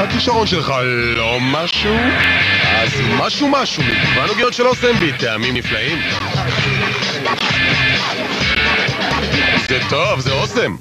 הכישרון שלך לא משהו? אז משהו משהו, מגוון עוגיות של אוסם טעמים נפלאים. זה טוב, זה אוסם.